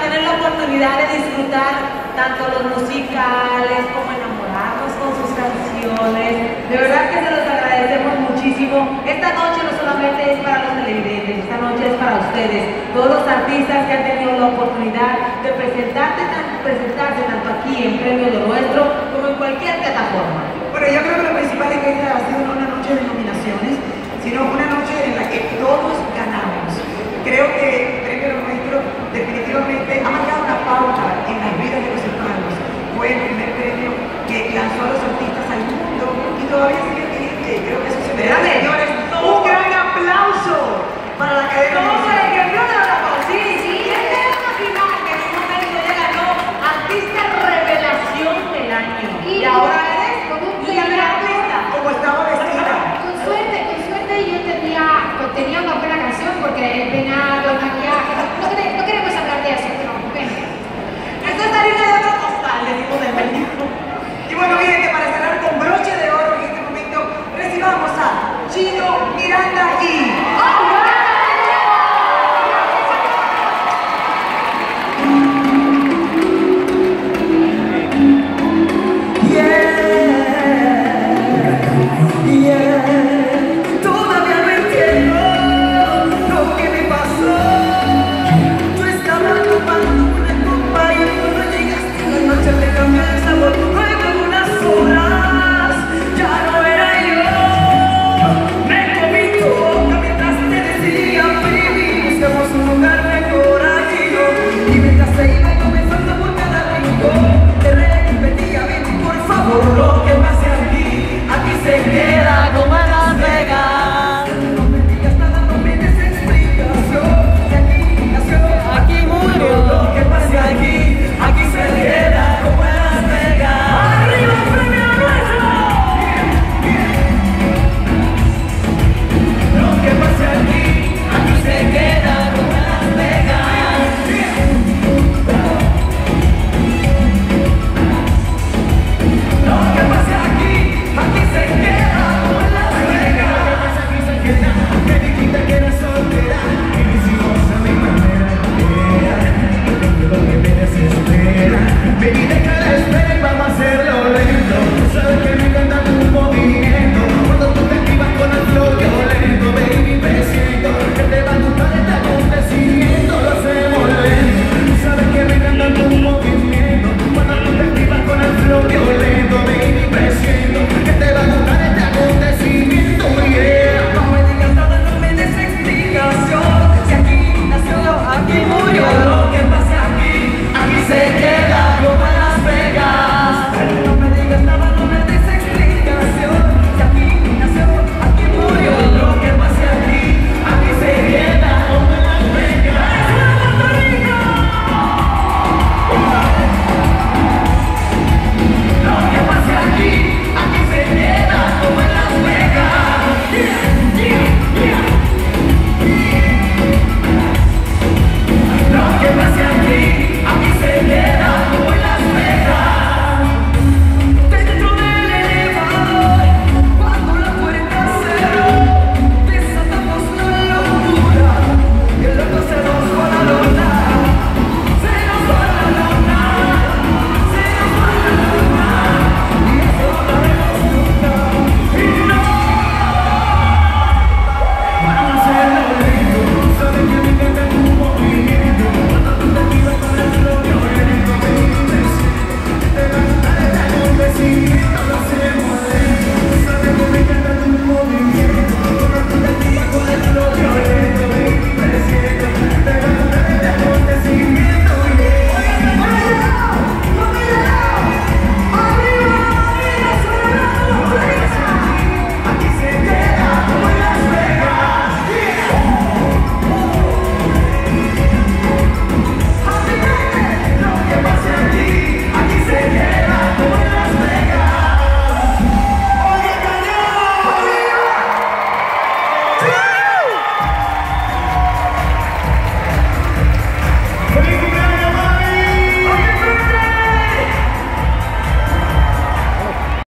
tener la oportunidad de disfrutar tanto los musicales como enamorarnos con sus canciones. De verdad que se los agradecemos muchísimo. Esta noche no solamente es para los televidentes, esta noche es para ustedes, todos los artistas que han tenido la oportunidad de presentarse, tanto aquí en Premio Lo Nuestro como en cualquier plataforma. Bueno, yo creo que lo principal es que esta ha sido una noche de nominaciones, sino una noche en la que todos en las vidas de los hispanos. Fue el primer premio que lanzó a los artistas al mundo y todavía sigue vigente. Creo que eso se merece, señores, un gran aplauso para la cadena este musical. tenía una buena canción porque el árbol.